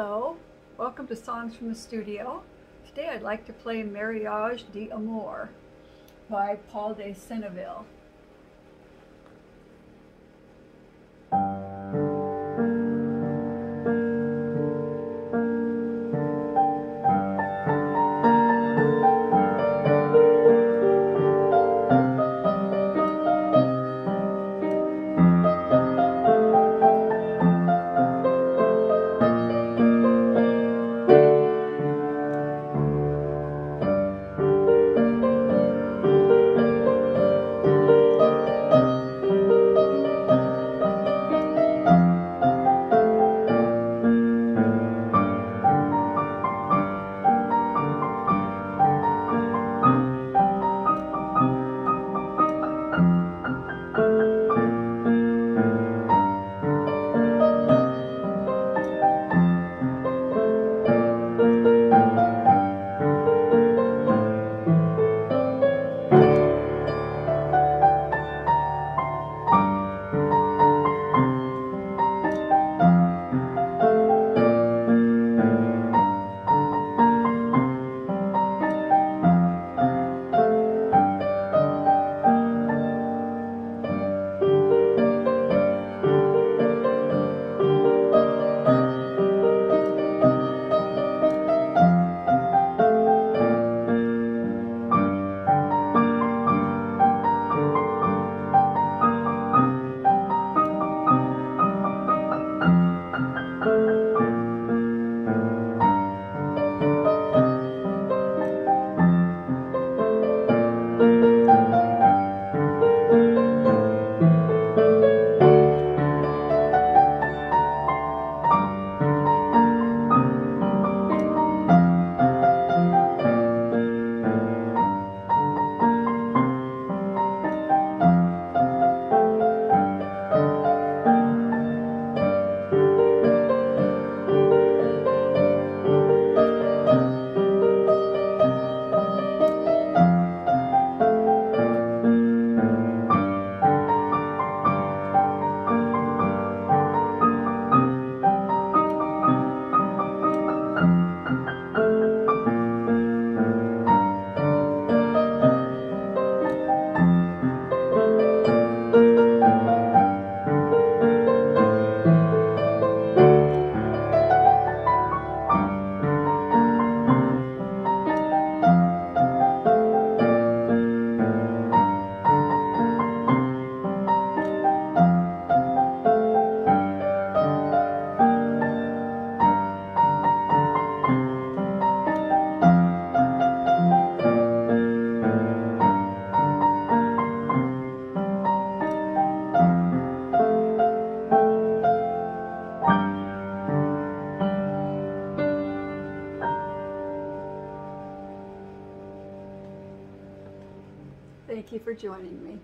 Hello, welcome to Songs from the Studio. Today I'd like to play Mariage d'Amour by Paul de Senneville. Thank you for joining me.